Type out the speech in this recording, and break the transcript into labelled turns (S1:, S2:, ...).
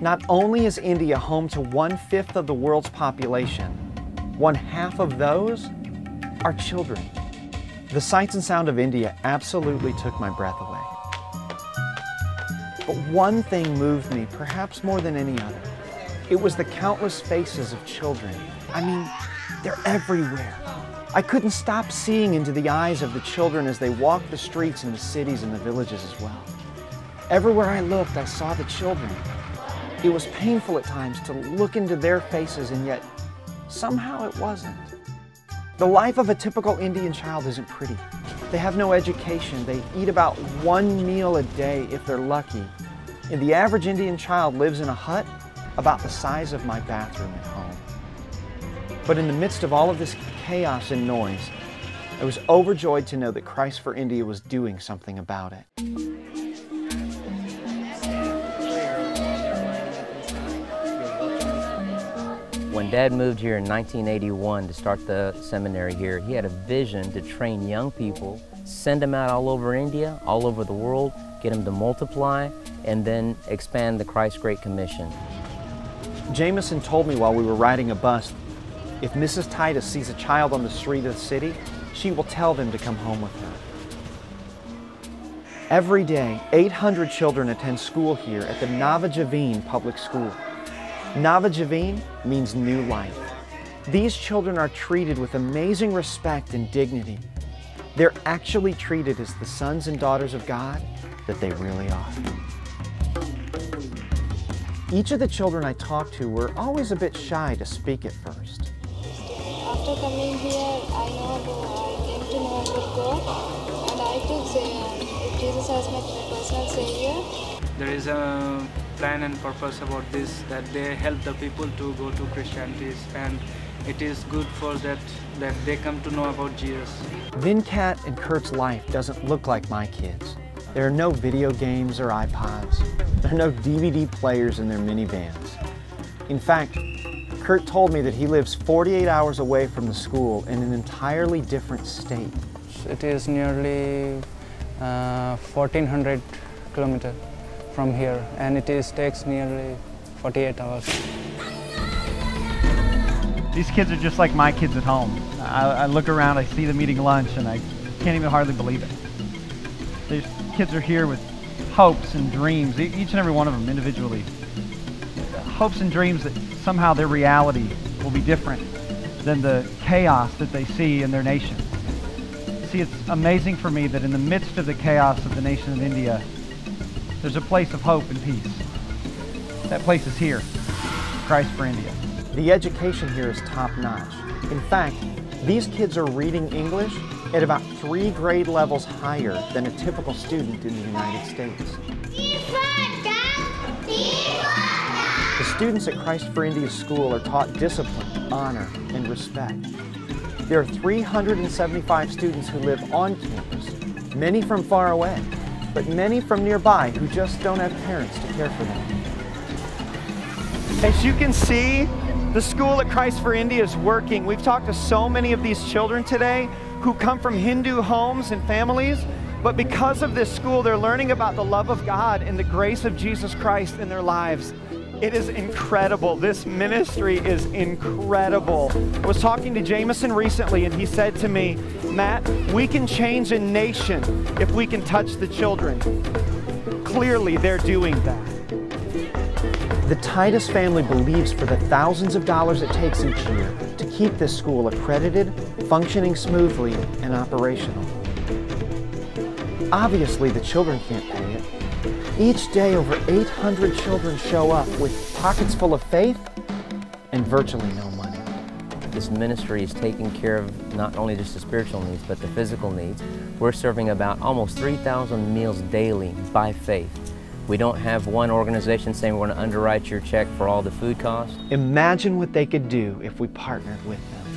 S1: Not only is India home to one-fifth of the world's population, one half of those are children. The sights and sound of India absolutely took my breath away. But one thing moved me, perhaps more than any other. It was the countless faces of children. I mean, they're everywhere. I couldn't stop seeing into the eyes of the children as they walked the streets in the cities and the villages as well. Everywhere I looked, I saw the children. It was painful at times to look into their faces, and yet somehow it wasn't. The life of a typical Indian child isn't pretty. They have no education. They eat about one meal a day if they're lucky. And the average Indian child lives in a hut about the size of my bathroom at home. But in the midst of all of this chaos and noise, I was overjoyed to know that Christ for India was doing something about it.
S2: When Dad moved here in 1981 to start the seminary here, he had a vision to train young people, send them out all over India, all over the world, get them to multiply, and then expand the Christ Great Commission.
S1: Jameson told me while we were riding a bus, if Mrs. Titus sees a child on the street of the city, she will tell them to come home with her. Every day, 800 children attend school here at the Navajiveen Public School. Navajiveen means new life. These children are treated with amazing respect and dignity. They're actually treated as the sons and daughters of God that they really are. Each of the children I talked to were always a bit shy to speak at first.
S3: After coming here, I know I came to know God, I could say um, Jesus as my personal savior.
S4: There is a plan and purpose about this that they help the people to go to Christianity and it is good for that that they come to know about Jesus.
S1: Venkat and Kurt's life doesn't look like my kids. There are no video games or iPods. There are no DVD players in their minivans. In fact, Kurt told me that he lives 48 hours away from the school in an entirely different state.
S4: It is nearly uh, 1400 kilometers from here and it is takes nearly 48 hours.
S5: These kids are just like my kids at home. I, I look around, I see them eating lunch, and I can't even hardly believe it. These kids are here with hopes and dreams, each and every one of them individually. Hopes and dreams that somehow their reality will be different than the chaos that they see in their nation. See, it's amazing for me that in the midst of the chaos of the nation of India, there's a place of hope and peace. That place is here, Christ for India.
S1: The education here is top notch. In fact, these kids are reading English at about three grade levels higher than a typical student in the United States. The students at Christ for India School are taught discipline, honor, and respect. There are 375 students who live on campus, many from far away but many from nearby who just don't have parents to care for them. As you can see, the School at Christ for India is working. We've talked to so many of these children today who come from Hindu homes and families, but because of this school, they're learning about the love of God and the grace of Jesus Christ in their lives. It is incredible. This ministry is incredible. I was talking to Jameson recently, and he said to me, Matt, we can change a nation if we can touch the children. Clearly, they're doing that. The Titus family believes for the thousands of dollars it takes each year to keep this school accredited, functioning smoothly, and operational. Obviously, the children can't pay it, each day, over 800 children show up with pockets full of faith and virtually no money.
S2: This ministry is taking care of not only just the spiritual needs, but the physical needs. We're serving about almost 3,000 meals daily by faith. We don't have one organization saying we're going to underwrite your check for all the food costs.
S1: Imagine what they could do if we partnered with them.